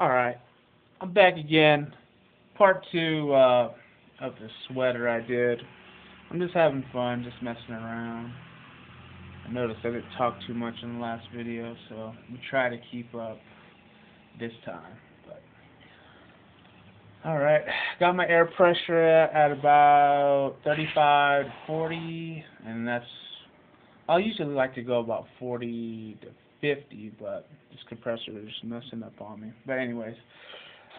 Alright, I'm back again. Part two uh, of the sweater I did. I'm just having fun, just messing around. I noticed I didn't talk too much in the last video, so we try to keep up this time. But Alright, got my air pressure at, at about 35 to 40, and that's, I usually like to go about 40 to 50, but this compressor is messing up on me. But anyways,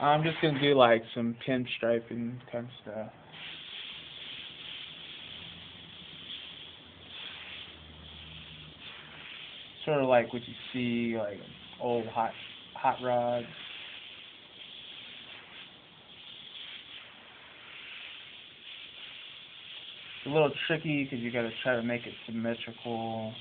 I'm just going to do like some pinstriping kind of stuff. Sort of like what you see, like old hot hot rods. It's a little tricky because you got to try to make it symmetrical.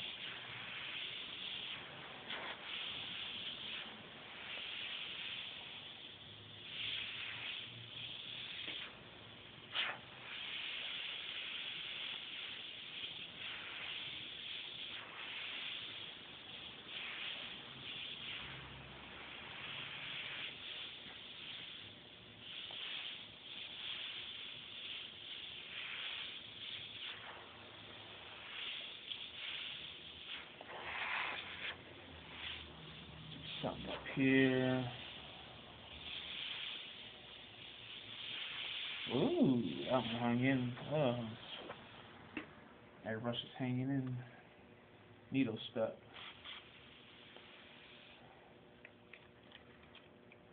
Something up here. Ooh, hung in. Oh. Uh, Airbrush is hanging in. Needle stuck.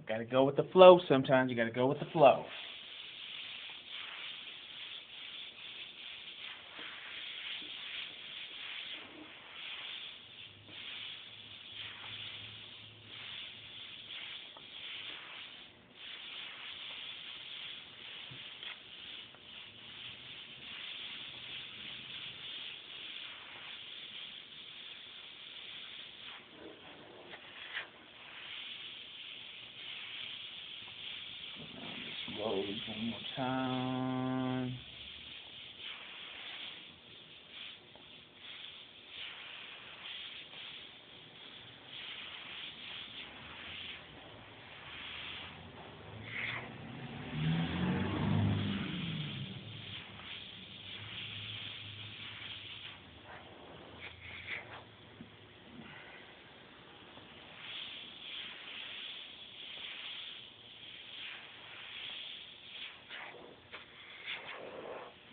Gotta go with the flow sometimes. You gotta go with the flow. One more time.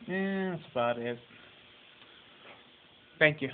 Yeah, that's about it. Thank you.